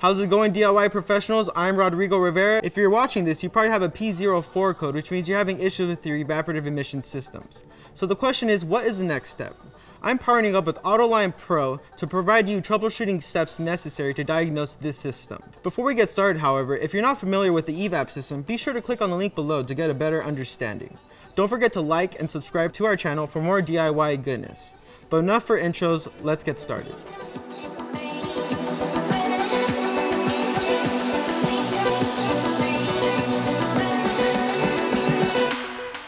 How's it going DIY professionals? I'm Rodrigo Rivera. If you're watching this, you probably have a P04 code, which means you're having issues with your evaporative emission systems. So the question is, what is the next step? I'm partnering up with Autoline Pro to provide you troubleshooting steps necessary to diagnose this system. Before we get started, however, if you're not familiar with the EVAP system, be sure to click on the link below to get a better understanding. Don't forget to like and subscribe to our channel for more DIY goodness. But enough for intros, let's get started.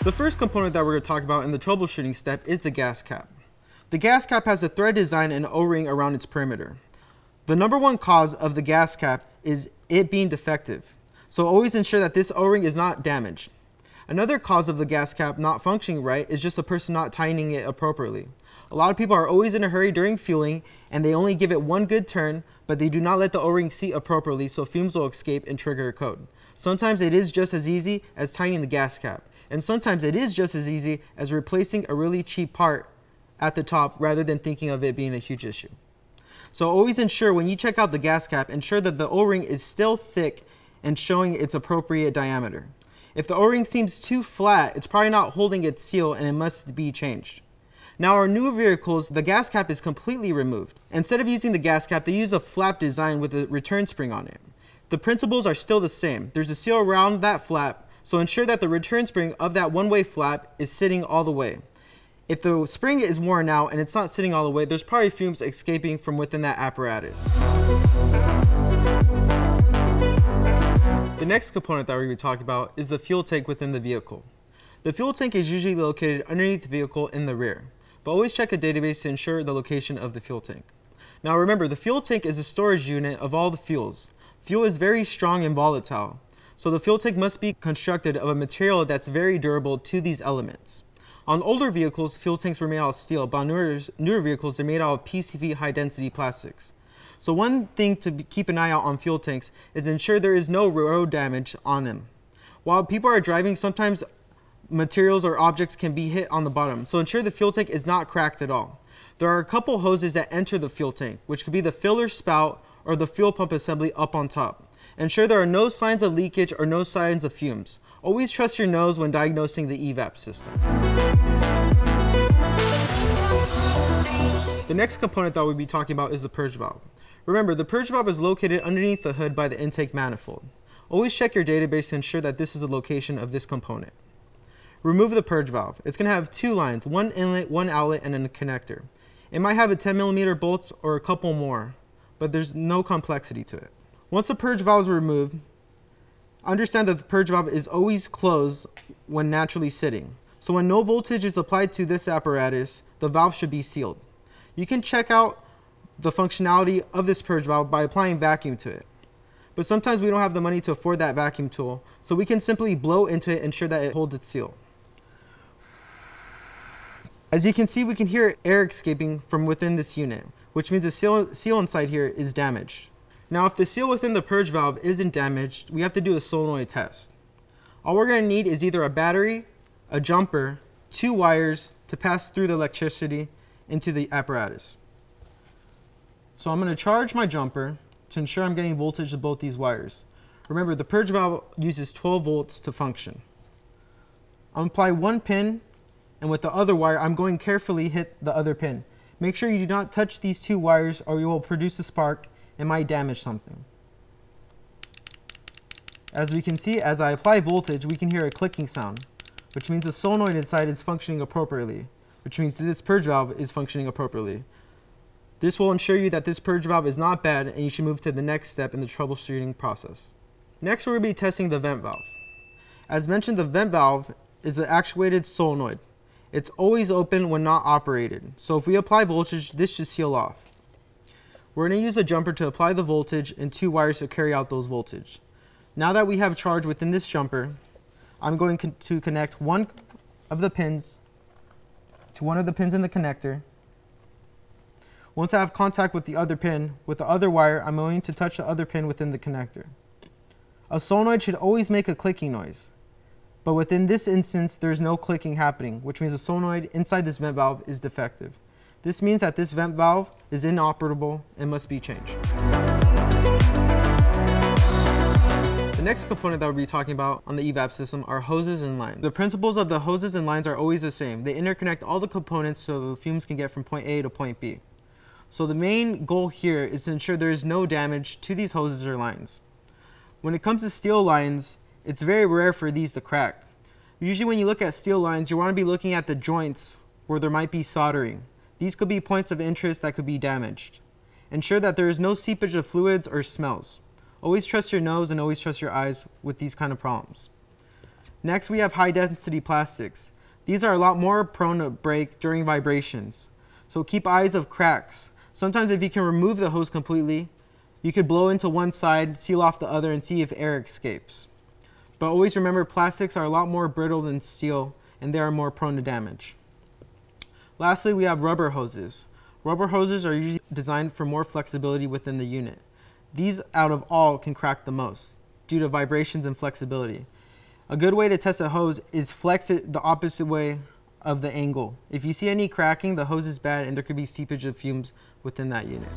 The first component that we're going to talk about in the troubleshooting step is the gas cap. The gas cap has a thread design and O-ring around its perimeter. The number one cause of the gas cap is it being defective, so always ensure that this O-ring is not damaged. Another cause of the gas cap not functioning right is just a person not tightening it appropriately. A lot of people are always in a hurry during fueling and they only give it one good turn, but they do not let the O-ring seat appropriately so fumes will escape and trigger a code. Sometimes it is just as easy as tightening the gas cap. And sometimes it is just as easy as replacing a really cheap part at the top rather than thinking of it being a huge issue. So always ensure when you check out the gas cap, ensure that the O-ring is still thick and showing its appropriate diameter. If the O-ring seems too flat, it's probably not holding its seal and it must be changed. Now our newer vehicles, the gas cap is completely removed. Instead of using the gas cap, they use a flap design with a return spring on it. The principles are still the same. There's a seal around that flap, so ensure that the return spring of that one-way flap is sitting all the way. If the spring is worn out and it's not sitting all the way, there's probably fumes escaping from within that apparatus. The next component that we're going to talk about is the fuel tank within the vehicle. The fuel tank is usually located underneath the vehicle in the rear, but always check a database to ensure the location of the fuel tank. Now remember, the fuel tank is a storage unit of all the fuels. Fuel is very strong and volatile. So the fuel tank must be constructed of a material that's very durable to these elements. On older vehicles, fuel tanks were made out of steel, but on newer, newer vehicles, they're made out of PCV high density plastics. So one thing to keep an eye out on fuel tanks is ensure there is no road damage on them. While people are driving, sometimes materials or objects can be hit on the bottom, so ensure the fuel tank is not cracked at all. There are a couple hoses that enter the fuel tank, which could be the filler spout or the fuel pump assembly up on top. Ensure there are no signs of leakage or no signs of fumes. Always trust your nose when diagnosing the EVAP system. The next component that we'll be talking about is the purge valve. Remember, the purge valve is located underneath the hood by the intake manifold. Always check your database to ensure that this is the location of this component. Remove the purge valve. It's going to have two lines, one inlet, one outlet, and a connector. It might have a 10 millimeter bolt or a couple more, but there's no complexity to it. Once the purge valve is removed, understand that the purge valve is always closed when naturally sitting. So when no voltage is applied to this apparatus, the valve should be sealed. You can check out the functionality of this purge valve by applying vacuum to it. But sometimes we don't have the money to afford that vacuum tool, so we can simply blow into it and ensure that it holds its seal. As you can see, we can hear air escaping from within this unit, which means the seal, seal inside here is damaged. Now if the seal within the purge valve isn't damaged, we have to do a solenoid test. All we're going to need is either a battery, a jumper, two wires to pass through the electricity into the apparatus. So I'm going to charge my jumper to ensure I'm getting voltage to both these wires. Remember, the purge valve uses 12 volts to function. I'll apply one pin, and with the other wire, I'm going carefully hit the other pin. Make sure you do not touch these two wires or you will produce a spark it might damage something. As we can see, as I apply voltage, we can hear a clicking sound, which means the solenoid inside is functioning appropriately, which means this purge valve is functioning appropriately. This will ensure you that this purge valve is not bad and you should move to the next step in the troubleshooting process. Next, we'll be testing the vent valve. As mentioned, the vent valve is an actuated solenoid. It's always open when not operated. So if we apply voltage, this should seal off. We're going to use a jumper to apply the voltage and two wires to carry out those voltage. Now that we have charge within this jumper, I'm going to connect one of the pins to one of the pins in the connector. Once I have contact with the other pin, with the other wire, I'm going to touch the other pin within the connector. A solenoid should always make a clicking noise. But within this instance, there's no clicking happening, which means the solenoid inside this vent valve is defective. This means that this vent valve is inoperable and must be changed. The next component that we'll be talking about on the evap system are hoses and lines. The principles of the hoses and lines are always the same. They interconnect all the components so the fumes can get from point A to point B. So the main goal here is to ensure there is no damage to these hoses or lines. When it comes to steel lines, it's very rare for these to crack. Usually when you look at steel lines, you want to be looking at the joints where there might be soldering. These could be points of interest that could be damaged. Ensure that there is no seepage of fluids or smells. Always trust your nose and always trust your eyes with these kind of problems. Next, we have high density plastics. These are a lot more prone to break during vibrations. So keep eyes of cracks. Sometimes if you can remove the hose completely, you could blow into one side, seal off the other, and see if air escapes. But always remember plastics are a lot more brittle than steel and they are more prone to damage. Lastly, we have rubber hoses. Rubber hoses are usually designed for more flexibility within the unit. These out of all can crack the most due to vibrations and flexibility. A good way to test a hose is flex it the opposite way of the angle. If you see any cracking, the hose is bad and there could be seepage of fumes within that unit.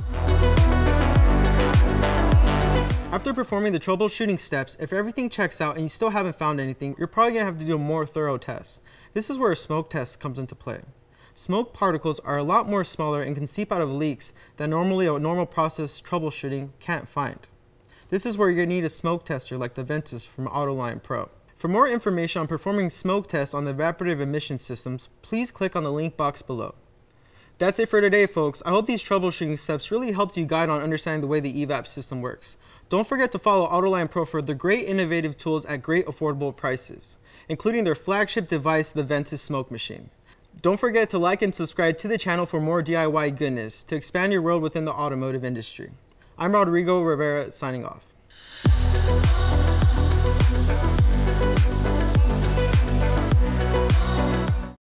After performing the troubleshooting steps, if everything checks out and you still haven't found anything, you're probably gonna have to do a more thorough test. This is where a smoke test comes into play. Smoke particles are a lot more smaller and can seep out of leaks that normally a normal process troubleshooting can't find. This is where gonna need a smoke tester like the Ventus from Autoline Pro. For more information on performing smoke tests on the evaporative emission systems, please click on the link box below. That's it for today, folks. I hope these troubleshooting steps really helped you guide on understanding the way the EVAP system works. Don't forget to follow Autoline Pro for their great innovative tools at great affordable prices, including their flagship device, the Ventus Smoke Machine. Don't forget to like and subscribe to the channel for more DIY goodness to expand your world within the automotive industry. I'm Rodrigo Rivera signing off.